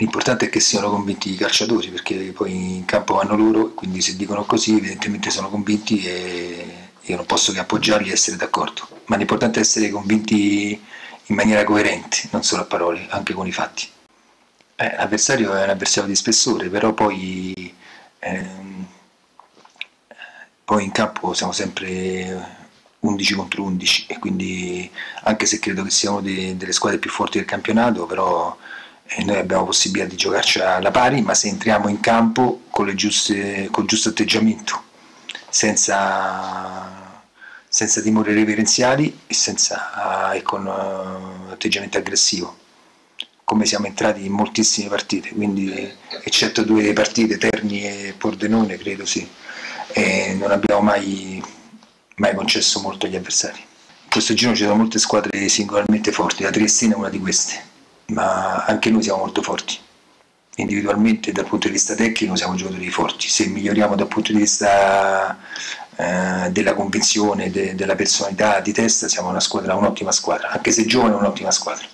L'importante è che siano convinti i calciatori perché poi in campo vanno loro, quindi se dicono così evidentemente sono convinti e io non posso che appoggiarli e essere d'accordo. Ma l'importante è essere convinti in maniera coerente, non solo a parole, anche con i fatti. Eh, l'avversario è un avversario di spessore, però poi, ehm, poi in campo siamo sempre 11 contro 11 e quindi anche se credo che siamo de, delle squadre più forti del campionato, però e noi abbiamo possibilità di giocarci alla pari, ma se entriamo in campo con, giuste, con il giusto atteggiamento, senza, senza timori reverenziali e, senza, e con uh, atteggiamento aggressivo, come siamo entrati in moltissime partite, quindi eccetto due partite, Terni e Pordenone, credo sì, e non abbiamo mai, mai concesso molto agli avversari. In questo giro ci sono molte squadre singolarmente forti, la Triestina è una di queste ma anche noi siamo molto forti. Individualmente dal punto di vista tecnico siamo giocatori forti, se miglioriamo dal punto di vista eh, della convinzione, de, della personalità di testa siamo un'ottima squadra, anche se giovane è un'ottima squadra.